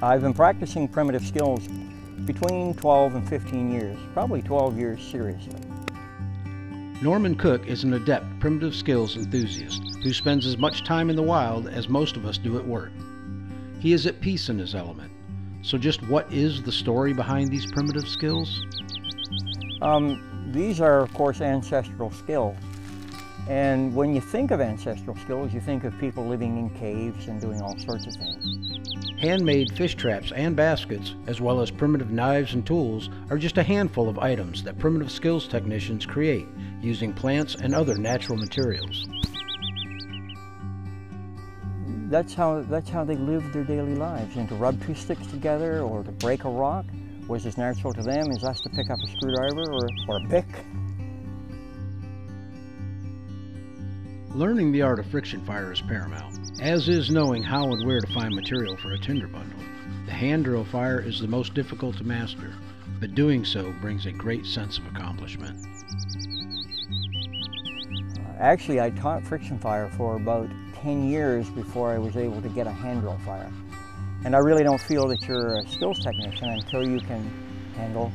I've been practicing primitive skills between 12 and 15 years, probably 12 years seriously. Norman Cook is an adept primitive skills enthusiast who spends as much time in the wild as most of us do at work. He is at peace in his element. So, just what is the story behind these primitive skills? Um, these are, of course, ancestral skills. And when you think of ancestral skills, you think of people living in caves and doing all sorts of things. Handmade fish traps and baskets, as well as primitive knives and tools, are just a handful of items that primitive skills technicians create using plants and other natural materials. That's how, that's how they lived their daily lives, and to rub two sticks together or to break a rock was as natural to them as us to pick up a screwdriver or, or a pick. Learning the art of friction fire is paramount, as is knowing how and where to find material for a tinder bundle. The hand drill fire is the most difficult to master, but doing so brings a great sense of accomplishment. Actually, I taught friction fire for about 10 years before I was able to get a hand drill fire. And I really don't feel that you're a skills technician until you can handle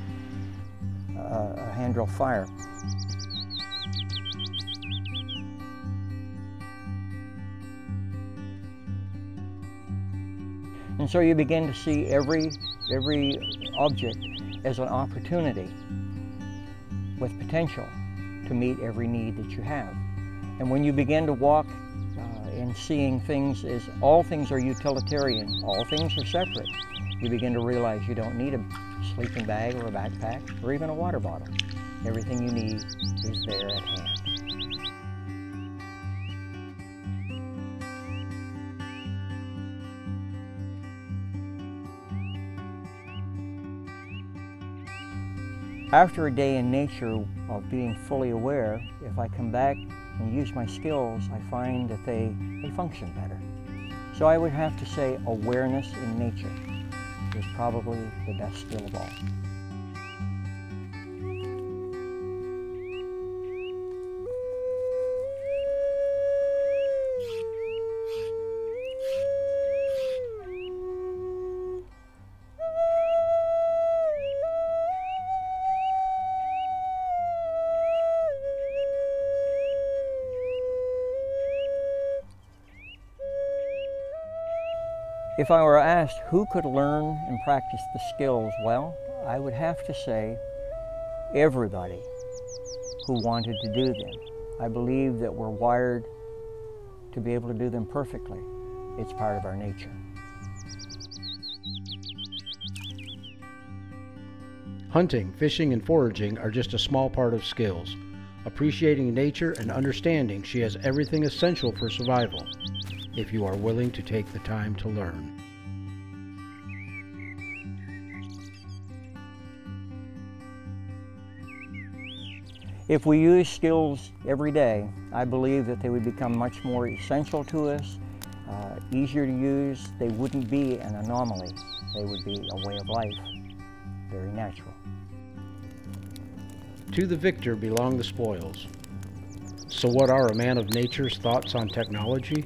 uh, a hand drill fire. And so you begin to see every, every object as an opportunity with potential to meet every need that you have. And when you begin to walk uh, in seeing things as all things are utilitarian, all things are separate, you begin to realize you don't need a sleeping bag or a backpack or even a water bottle. Everything you need is there at hand. After a day in nature of being fully aware, if I come back and use my skills, I find that they, they function better. So I would have to say awareness in nature is probably the best skill of all. If I were asked who could learn and practice the skills, well, I would have to say everybody who wanted to do them. I believe that we're wired to be able to do them perfectly. It's part of our nature. Hunting, fishing, and foraging are just a small part of skills. Appreciating nature and understanding she has everything essential for survival if you are willing to take the time to learn. If we use skills every day, I believe that they would become much more essential to us, uh, easier to use. They wouldn't be an anomaly. They would be a way of life, very natural. To the victor belong the spoils. So what are a man of nature's thoughts on technology?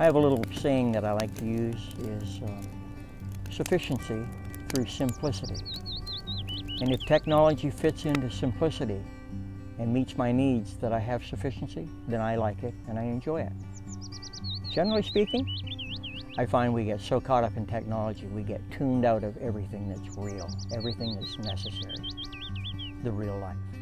I have a little saying that I like to use is um, sufficiency through simplicity. And if technology fits into simplicity and meets my needs that I have sufficiency, then I like it and I enjoy it. Generally speaking, I find we get so caught up in technology, we get tuned out of everything that's real, everything that's necessary, the real life.